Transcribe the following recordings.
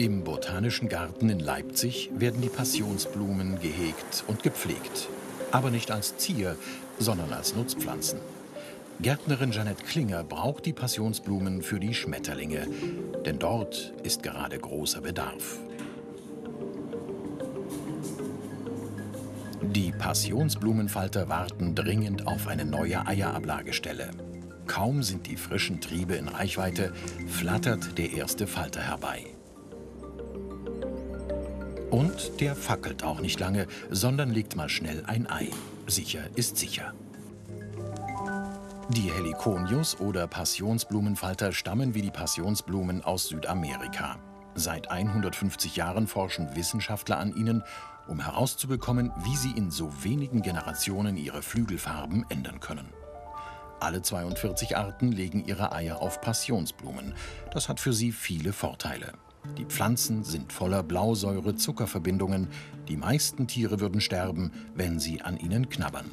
Im Botanischen Garten in Leipzig werden die Passionsblumen gehegt und gepflegt. Aber nicht als Zier, sondern als Nutzpflanzen. Gärtnerin Janette Klinger braucht die Passionsblumen für die Schmetterlinge, denn dort ist gerade großer Bedarf. Die Passionsblumenfalter warten dringend auf eine neue Eierablagestelle. Kaum sind die frischen Triebe in Reichweite, flattert der erste Falter herbei. Und der fackelt auch nicht lange, sondern legt mal schnell ein Ei. Sicher ist sicher. Die Heliconius oder Passionsblumenfalter stammen wie die Passionsblumen aus Südamerika. Seit 150 Jahren forschen Wissenschaftler an ihnen, um herauszubekommen, wie sie in so wenigen Generationen ihre Flügelfarben ändern können. Alle 42 Arten legen ihre Eier auf Passionsblumen. Das hat für sie viele Vorteile. Die Pflanzen sind voller Blausäure-Zuckerverbindungen. Die meisten Tiere würden sterben, wenn sie an ihnen knabbern.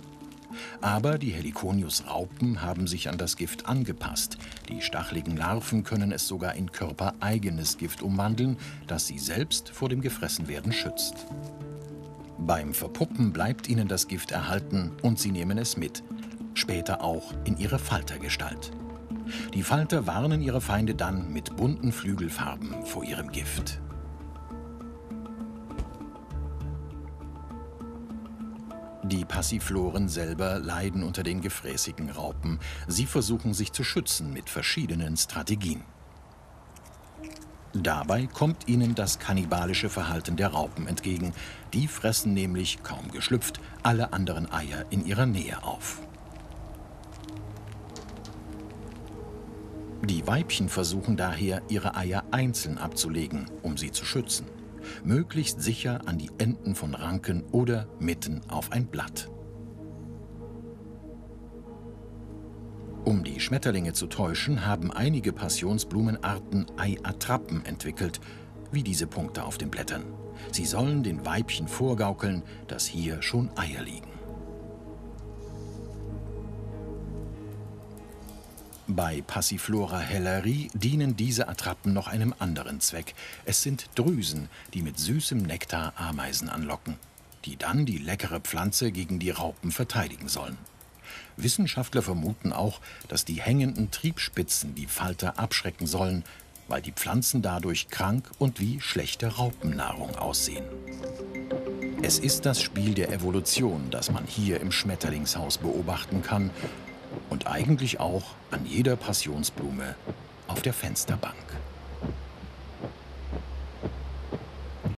Aber die Heliconius-Raupen haben sich an das Gift angepasst. Die stacheligen Larven können es sogar in körpereigenes Gift umwandeln, das sie selbst vor dem Gefressenwerden schützt. Beim Verpuppen bleibt ihnen das Gift erhalten und sie nehmen es mit, später auch in ihre Faltergestalt. Die Falter warnen ihre Feinde dann mit bunten Flügelfarben vor ihrem Gift. Die Passifloren selber leiden unter den gefräßigen Raupen. Sie versuchen sich zu schützen mit verschiedenen Strategien. Dabei kommt ihnen das kannibalische Verhalten der Raupen entgegen. Die fressen nämlich, kaum geschlüpft, alle anderen Eier in ihrer Nähe auf. Die Weibchen versuchen daher, ihre Eier einzeln abzulegen, um sie zu schützen. Möglichst sicher an die Enden von Ranken oder mitten auf ein Blatt. Um die Schmetterlinge zu täuschen, haben einige Passionsblumenarten Eiattrappen entwickelt, wie diese Punkte auf den Blättern. Sie sollen den Weibchen vorgaukeln, dass hier schon Eier liegen. Bei Passiflora helleri dienen diese Attrappen noch einem anderen Zweck. Es sind Drüsen, die mit süßem Nektar Ameisen anlocken, die dann die leckere Pflanze gegen die Raupen verteidigen sollen. Wissenschaftler vermuten auch, dass die hängenden Triebspitzen die Falter abschrecken sollen, weil die Pflanzen dadurch krank und wie schlechte Raupennahrung aussehen. Es ist das Spiel der Evolution, das man hier im Schmetterlingshaus beobachten kann und eigentlich auch an jeder Passionsblume auf der Fensterbank.